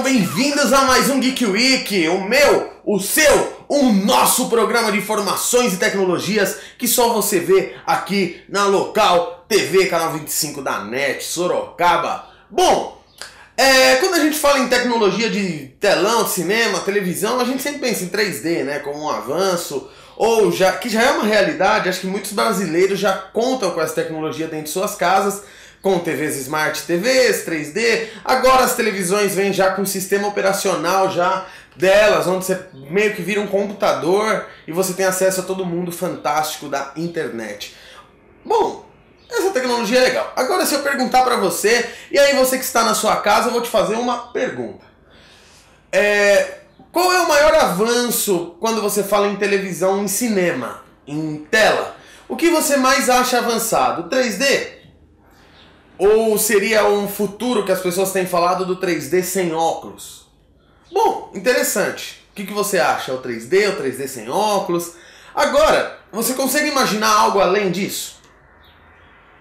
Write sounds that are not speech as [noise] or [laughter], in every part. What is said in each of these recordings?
Sejam bem-vindos a mais um Geek Week, o meu, o seu, o nosso programa de informações e tecnologias que só você vê aqui na Local TV, canal 25 da NET, Sorocaba. Bom, é, quando a gente fala em tecnologia de telão, cinema, televisão, a gente sempre pensa em 3D, né, como um avanço, ou já que já é uma realidade, acho que muitos brasileiros já contam com essa tecnologia dentro de suas casas, com TVs Smart TVs, 3D. Agora as televisões vêm já com o sistema operacional já delas, onde você meio que vira um computador e você tem acesso a todo mundo fantástico da internet. Bom, essa tecnologia é legal. Agora se eu perguntar para você, e aí você que está na sua casa, eu vou te fazer uma pergunta. É, qual é o maior avanço quando você fala em televisão, em cinema, em tela? O que você mais acha avançado? 3D? Ou seria um futuro que as pessoas têm falado do 3D sem óculos? Bom, interessante. O que, que você acha? O 3D, o 3D sem óculos? Agora, você consegue imaginar algo além disso?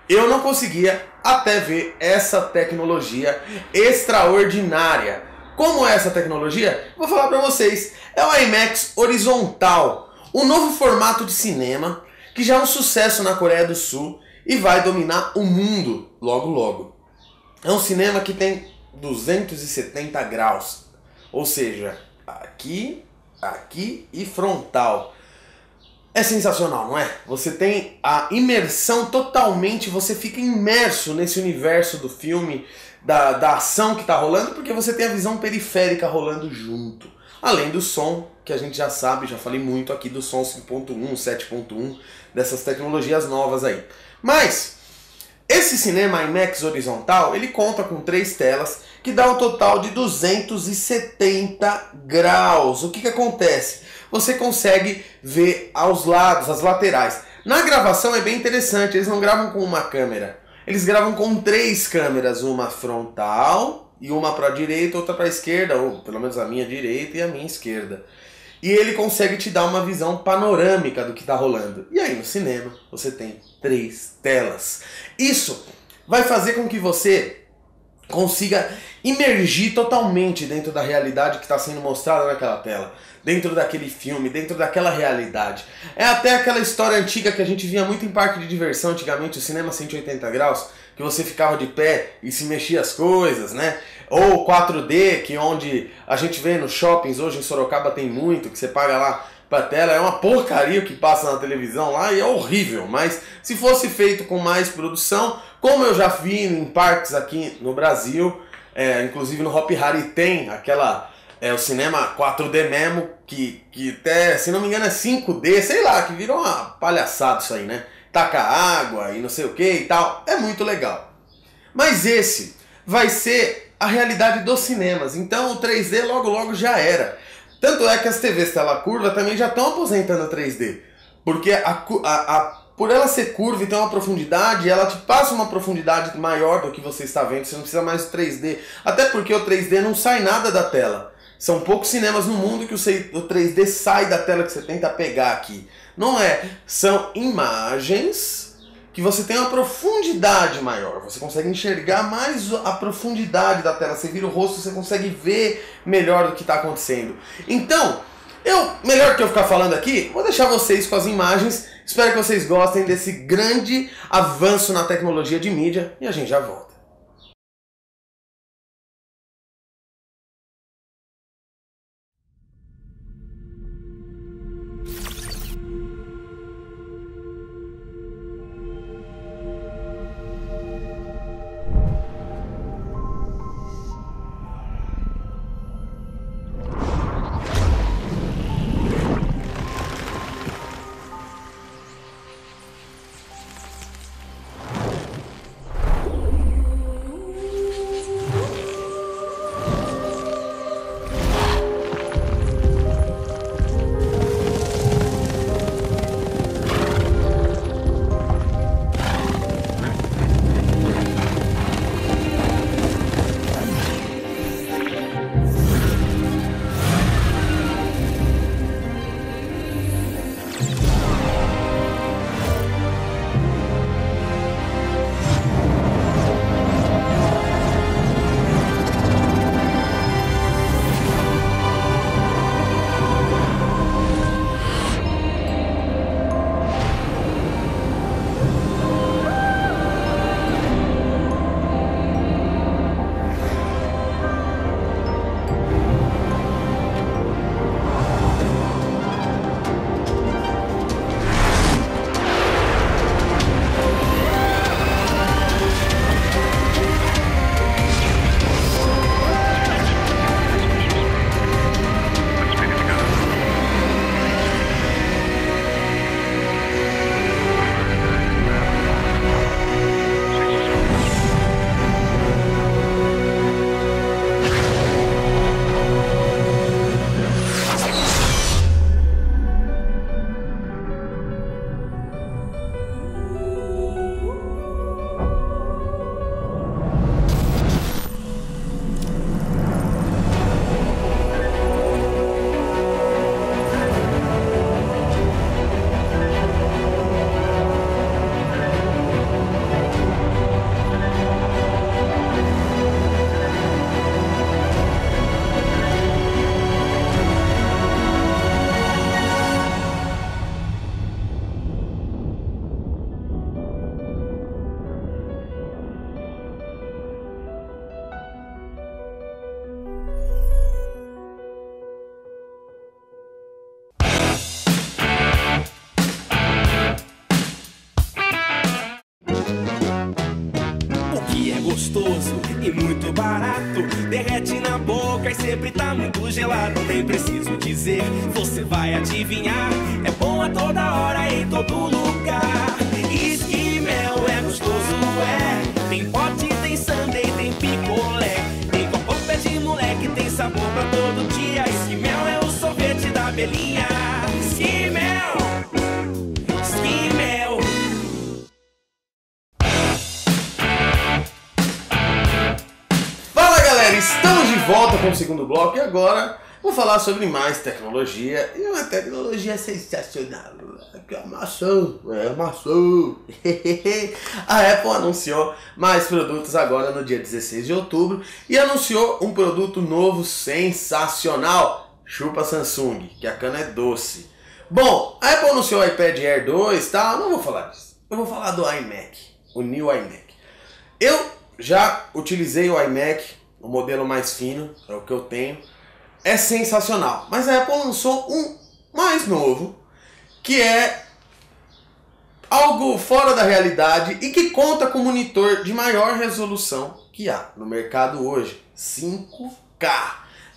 Eu não conseguia até ver essa tecnologia extraordinária. Como é essa tecnologia? Vou falar para vocês. É o IMAX horizontal, um novo formato de cinema que já é um sucesso na Coreia do Sul e vai dominar o mundo logo logo. É um cinema que tem 270 graus, ou seja, aqui, aqui e frontal. É sensacional, não é? Você tem a imersão totalmente, você fica imerso nesse universo do filme, da, da ação que está rolando, porque você tem a visão periférica rolando junto. Além do som, que a gente já sabe, já falei muito aqui do som 5.1, 7.1, dessas tecnologias novas aí. Mas esse cinema IMAX horizontal, ele conta com três telas que dá um total de 270 graus. O que, que acontece? Você consegue ver aos lados, as laterais. Na gravação é bem interessante, eles não gravam com uma câmera. Eles gravam com três câmeras, uma frontal e uma para a direita, outra para a esquerda, ou pelo menos a minha direita e a minha esquerda. E ele consegue te dar uma visão panorâmica do que está rolando. E aí no cinema você tem três telas. Isso vai fazer com que você consiga imergir totalmente dentro da realidade que está sendo mostrada naquela tela, dentro daquele filme, dentro daquela realidade. É até aquela história antiga que a gente via muito em parque de diversão antigamente, o cinema 180 graus, que você ficava de pé e se mexia as coisas, né? Ou 4D, que onde a gente vê nos shoppings hoje em Sorocaba tem muito, que você paga lá pra tela, é uma porcaria o que passa na televisão lá e é horrível, mas se fosse feito com mais produção, como eu já vi em parques aqui no Brasil, é, inclusive no Hop Harry tem aquela é o cinema 4D mesmo, que, que até, se não me engano, é 5D, sei lá, que virou uma palhaçada isso aí, né? Taca água e não sei o que e tal. É muito legal. Mas esse vai ser a realidade dos cinemas. Então o 3D logo logo já era. Tanto é que as TVs tela curva também já estão aposentando o 3D. Porque a, a, a, por ela ser curva e ter uma profundidade, ela te passa uma profundidade maior do que você está vendo. Você não precisa mais do 3D. Até porque o 3D não sai nada da tela. São poucos cinemas no mundo que o 3D sai da tela que você tenta pegar aqui. Não é. São imagens que você tem uma profundidade maior. Você consegue enxergar mais a profundidade da tela. Você vira o rosto, você consegue ver melhor o que está acontecendo. Então, eu melhor que eu ficar falando aqui, vou deixar vocês com as imagens. Espero que vocês gostem desse grande avanço na tecnologia de mídia e a gente já volta. Falar sobre mais tecnologia e uma tecnologia sensacional. Que é maçã, é maçã. [laughs] A Apple anunciou mais produtos agora no dia 16 de outubro e anunciou um produto novo sensacional. Chupa Samsung, que a cana é doce. Bom, a Apple anunciou o iPad Air 2 e tal, não vou falar disso. Eu vou falar do iMac, o New iMac. Eu já utilizei o iMac, o modelo mais fino, é o que eu tenho. É sensacional. Mas a Apple lançou um mais novo, que é algo fora da realidade e que conta com monitor de maior resolução que há no mercado hoje, 5K.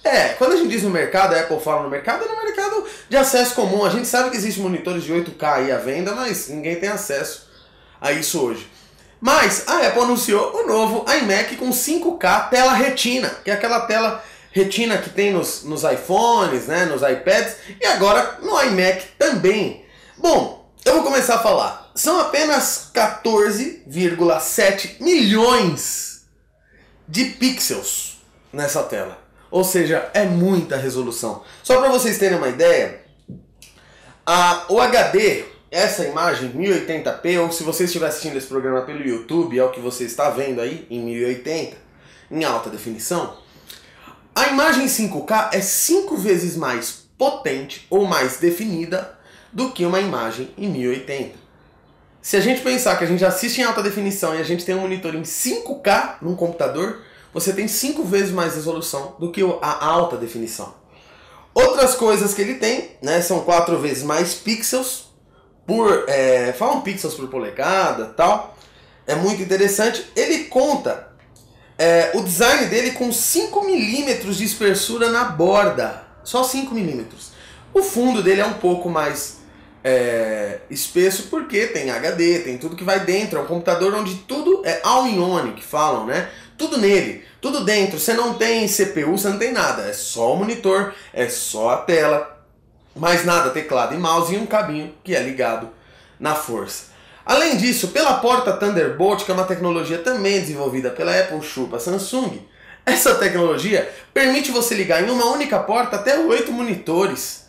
É, quando a gente diz no mercado, a Apple fala no mercado, é no mercado de acesso comum. A gente sabe que existem monitores de 8K aí à venda, mas ninguém tem acesso a isso hoje. Mas a Apple anunciou o novo iMac com 5K tela retina, que é aquela tela retina que tem nos, nos iPhones, né, nos iPads, e agora no iMac também. Bom, eu vou começar a falar. São apenas 14,7 milhões de pixels nessa tela. Ou seja, é muita resolução. Só para vocês terem uma ideia, a, o HD, essa imagem 1080p, ou se você estiver assistindo esse programa pelo YouTube, é o que você está vendo aí em 1080, em alta definição, a imagem 5K é 5 vezes mais potente ou mais definida do que uma imagem em 1080. Se a gente pensar que a gente assiste em alta definição e a gente tem um monitor em 5K num computador, você tem 5 vezes mais resolução do que a alta definição. Outras coisas que ele tem, né, são 4 vezes mais pixels por, é, falam pixels por polegada, tal. É muito interessante. Ele conta é, o design dele com 5 milímetros de espessura na borda, só 5 milímetros. O fundo dele é um pouco mais é, espesso porque tem HD, tem tudo que vai dentro. É um computador onde tudo é all-in-one, que falam, né? Tudo nele, tudo dentro. Você não tem CPU, você não tem nada. É só o monitor, é só a tela, mais nada, teclado e mouse e um cabinho que é ligado na força. Além disso, pela porta Thunderbolt, que é uma tecnologia também desenvolvida pela Apple, Chupa, Samsung, essa tecnologia permite você ligar em uma única porta até oito monitores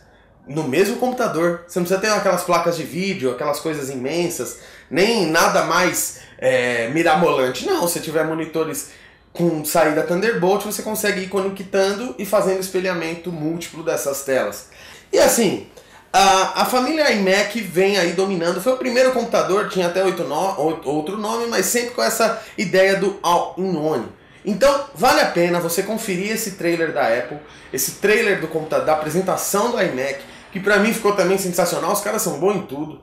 no mesmo computador. Você não precisa ter aquelas placas de vídeo, aquelas coisas imensas, nem nada mais é, mirabolante. Não, se tiver monitores com saída Thunderbolt, você consegue ir conectando e fazendo espelhamento múltiplo dessas telas. E assim, a, a família iMac vem aí dominando. Foi o primeiro computador, tinha até no, outro nome, mas sempre com essa ideia do all-in-one. Então, vale a pena você conferir esse trailer da Apple, esse trailer do computador, da apresentação do iMac, que pra mim ficou também sensacional. Os caras são bons em tudo.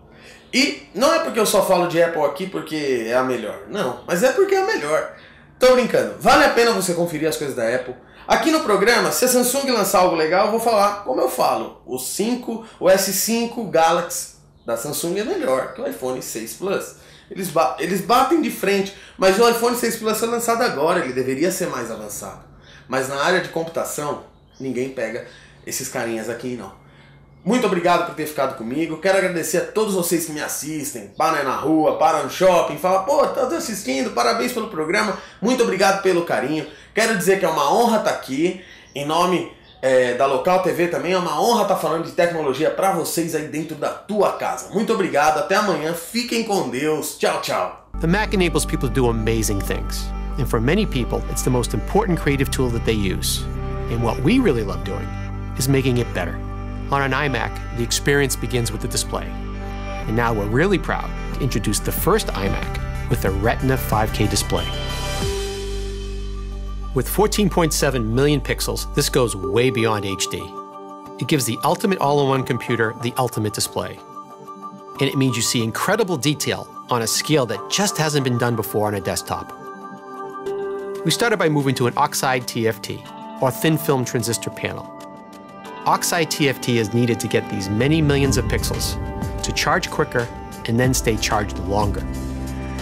E não é porque eu só falo de Apple aqui porque é a melhor. Não, mas é porque é a melhor. Tô brincando. Vale a pena você conferir as coisas da Apple. Aqui no programa, se a Samsung lançar algo legal, eu vou falar como eu falo. O 5, o S5 Galaxy da Samsung é melhor que o iPhone 6 Plus. Eles, ba eles batem de frente, mas o iPhone 6 Plus foi lançado agora, ele deveria ser mais avançado. Mas na área de computação, ninguém pega esses carinhas aqui não. Muito obrigado por ter ficado comigo. Quero agradecer a todos vocês que me assistem. Para na rua, para no shopping, fala, pô, tá assistindo, parabéns pelo programa. Muito obrigado pelo carinho. Quero dizer que é uma honra estar aqui. Em nome é, da Local TV também é uma honra estar falando de tecnologia para vocês aí dentro da tua casa. Muito obrigado, até amanhã. Fiquem com Deus. Tchau, tchau. The Mac enables people to do amazing things. And for many people, it's the most important creative tool that they use. And what we really love doing is making it better. On an iMac, the experience begins with the display. And now we're really proud to introduce the first iMac with a Retina 5K display. With 14.7 million pixels, this goes way beyond HD. It gives the ultimate all in one computer the ultimate display. And it means you see incredible detail on a scale that just hasn't been done before on a desktop. We started by moving to an oxide TFT, or thin film transistor panel. Oxide TFT is needed to get these many millions of pixels to charge quicker and then stay charged longer.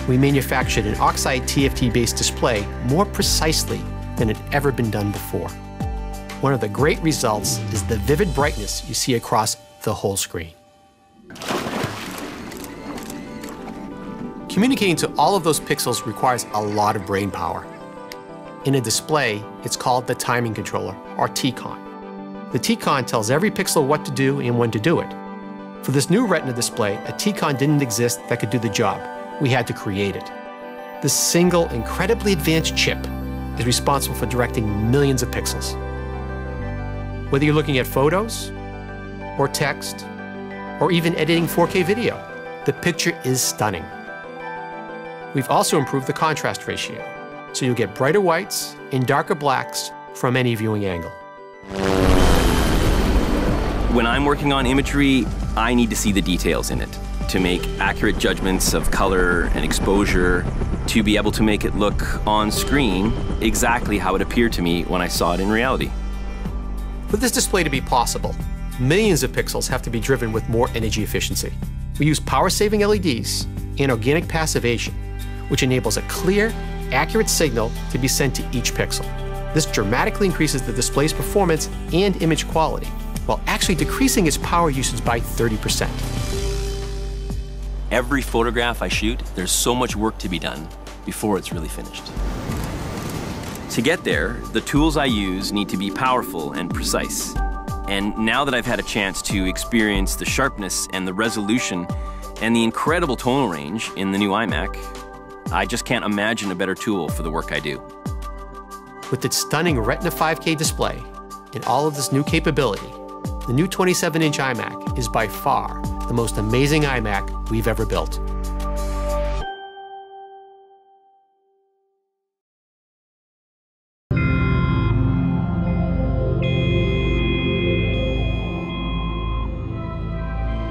We manufactured an oxide TFT based display more precisely than had ever been done before. One of the great results is the vivid brightness you see across the whole screen. Communicating to all of those pixels requires a lot of brain power. In a display, it's called the timing controller, or TCON. The TCON tells every pixel what to do and when to do it. For this new Retina display, a TCON didn't exist that could do the job. We had to create it. This single, incredibly advanced chip is responsible for directing millions of pixels. Whether you're looking at photos, or text, or even editing 4K video, the picture is stunning. We've also improved the contrast ratio, so you'll get brighter whites and darker blacks from any viewing angle. When I'm working on imagery, I need to see the details in it to make accurate judgments of color and exposure, to be able to make it look on screen exactly how it appeared to me when I saw it in reality. For this display to be possible, millions of pixels have to be driven with more energy efficiency. We use power-saving LEDs and organic passivation, which enables a clear, accurate signal to be sent to each pixel. This dramatically increases the display's performance and image quality, while actually decreasing its power usage by 30%. Every photograph I shoot, there's so much work to be done before it's really finished. To get there, the tools I use need to be powerful and precise. And now that I've had a chance to experience the sharpness and the resolution and the incredible tonal range in the new iMac, I just can't imagine a better tool for the work I do. With its stunning Retina 5K display and all of this new capability, the new 27 inch iMac is by far the most amazing iMac we've ever built.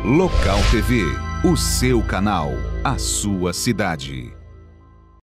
Local TV, o seu canal, a sua cidade.